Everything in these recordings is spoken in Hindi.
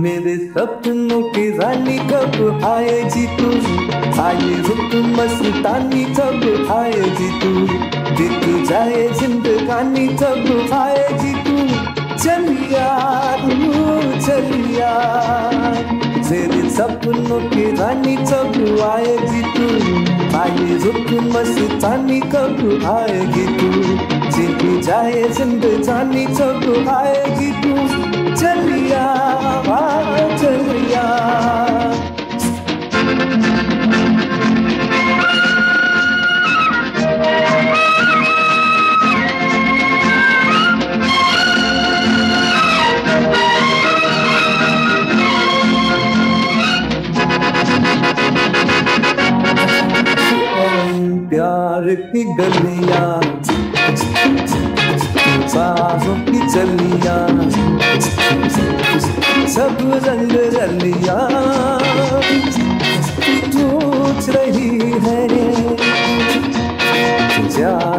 सपनों की रानी कब आएगी तू? आए रुक मस्तानी कब आएगी तू? बीत जाए जिंदगानी कब आएगी तू? चलिया चलिया। तेरे सपनों की रानी कब आएगी तू? आए रुक मस्तानी, कब आएगी तू? जीत जाए जिंदगानी कब आएगी तू? चलिया चलिया। प्यार की गलियाँ सांसों की चलिया। सब रंग रलिया पूछ रही है।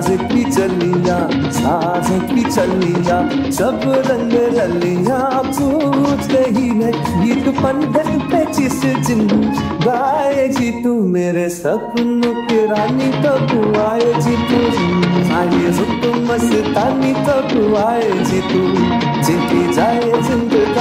प्यार की चलिया सांस की चलिया, सब रंग रलिया, पूछ रही है गीत पंडत पे जिस जिन गाएगी तू मेरे सपनों की रानी, कब आएगी तू? आए रुक मस्तानी, कब आएगी तू? जीती जाए जिंदगानी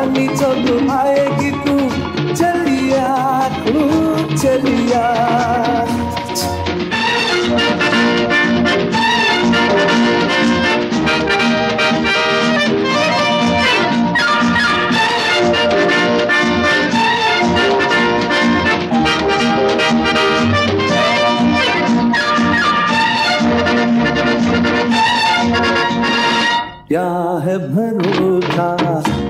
जिंदगानी कब आएगी तू चलिया तू चलिया क्या है भरोसा?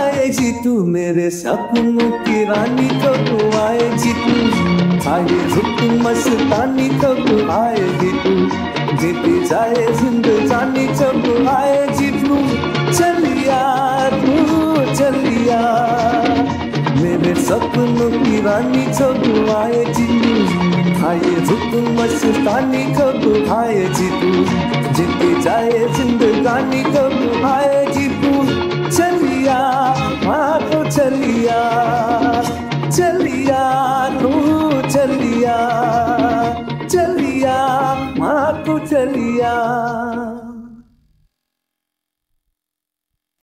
तू मेरे सपनों की रानी कब आएगी तू? आए रुक मस्तानी कब आएगी तू? जीती जाए जिंदगानी कब आएगी तू? चलिया तू, चलिया। मेरे सपनों की रानी कब आएगी तू? आए रुक मस्तानी कब आएगी तू? जीती जाए जिंदगानी कब आएगी तू? चलिया तो चलिया चलिया तू चलिया चलिया माँ को चलिया।